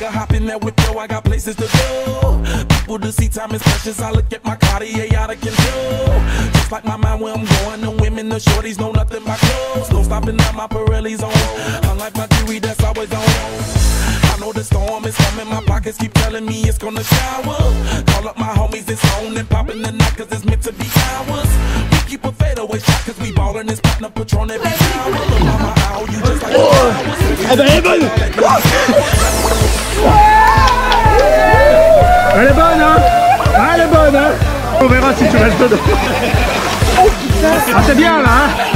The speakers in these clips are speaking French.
with hop in that yo, I got places to go. People to see, time is precious. I look at my Cartier out of control. Just like my mind where I'm going, the women, the shorties know nothing but clothes. No stopping at my Pirelli's on. Unlike my jewelry, that's always on. I know the storm is coming, my pockets keep telling me it's gonna shower. Call up my homies, it's on and popping the night, cause it's meant to be ours. We keep a fadeaway shot, cause we ballin' this platinum patron every hour. Look, mama, ow, you just like ben, elle est bonne hein Ah, Elle est bonne, hein On verra si tu restes dedans. Ah, c'est bien, là, hein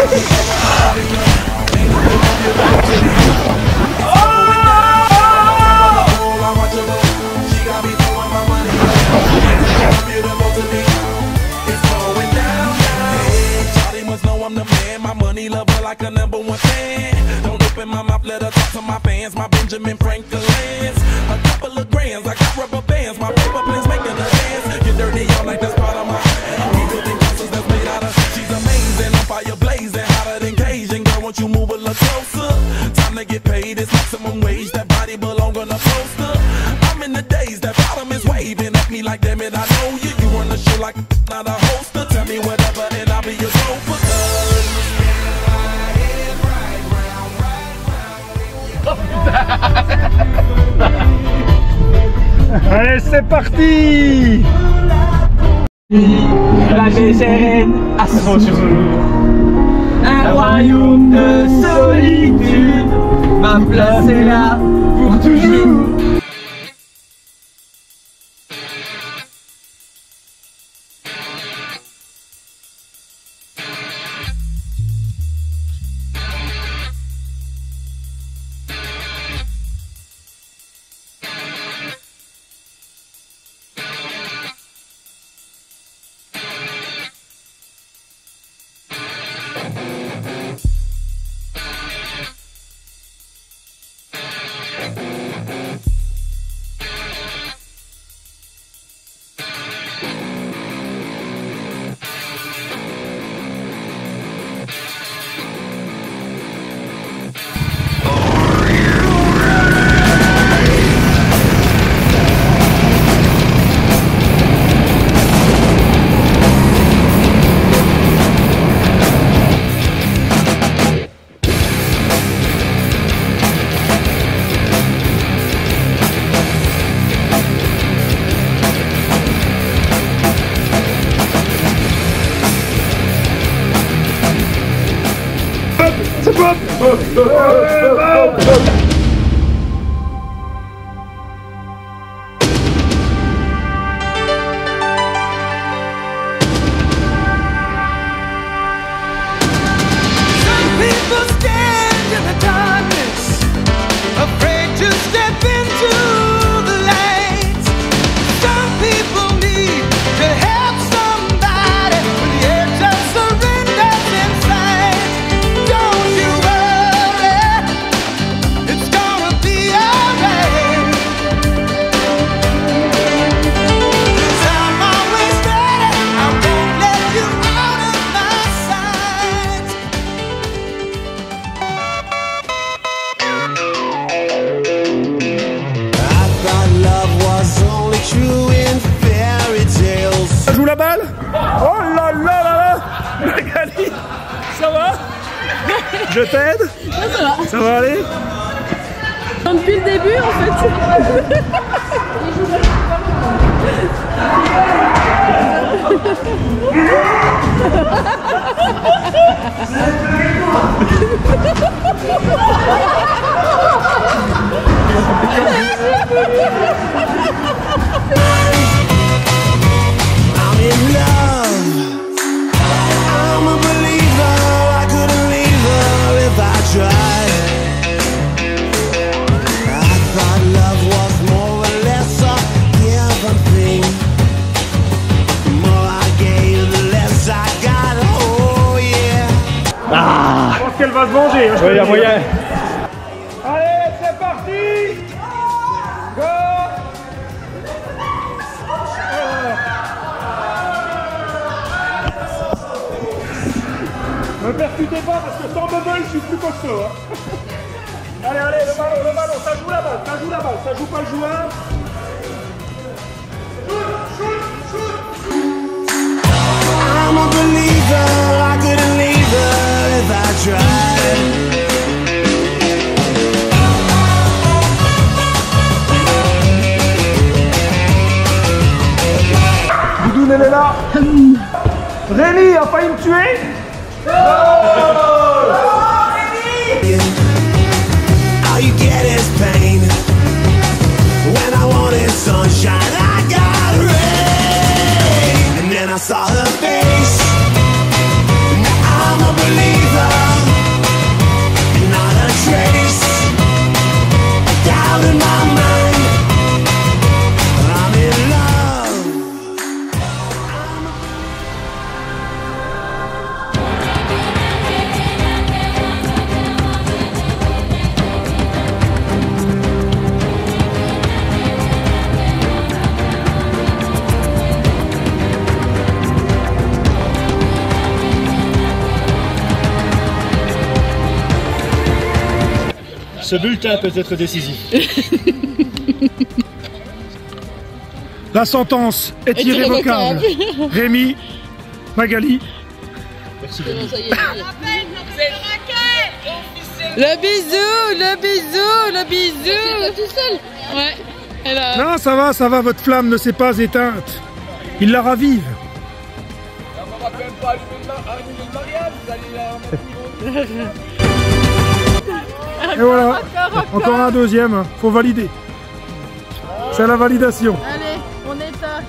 Charlie must know I'm the man. My money lover like a number one fan. Don't open my mouth, let her talk to my fans. My Benjamin Franklin's. A couple of grands, I got rubber bands. My paper planes making a dance. Get dirty all like that's part of my. We building castles that's made out of. She's amazing, on fire blazing, hotter than Cajun. Girl, won't you move a little closer? Time to get paid, it's maximum wage. That body belong on a poster. I'm in the days, that bottom is waving at me like, damn it, I know you. You run the show like not a Allez, c'est parti La BCN à son jour. Un royaume de solitude. Ma place est là pour toujours. Je t'aide ça va. Ça va aller Depuis le début, en fait. qu'elle va se venger. Hein, oui, y moyen. Allez, c'est parti Go. Me percutez pas parce que sans bubble, je suis plus costaud. Hein. Allez, allez, le ballon, le ballon, ça joue la balle, ça joue la balle, ça joue pas le joueur. Shoot, shoot, shoot, tried. Doudoune, elle est là. Rémi a failli me tuer. All Ce bulletin peut être décisif. La sentence est Est irrévocable. Rémi, Magali, Le bisou, le bisou, le bisou. tout seul. Ouais. Elle a... Non, ça va, ça va, votre flamme ne s'est pas éteinte. Il la ravive. Et voilà, encore un deuxième, faut valider. C'est la validation. Allez, on est à...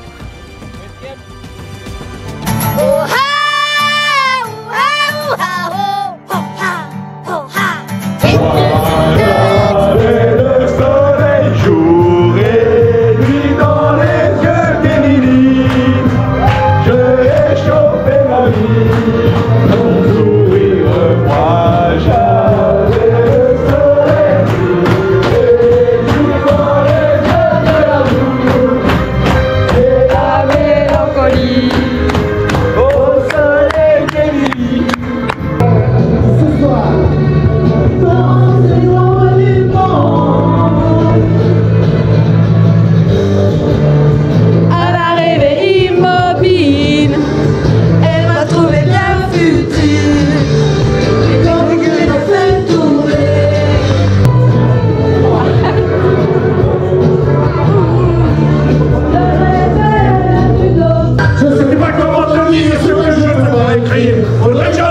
Olha, olha,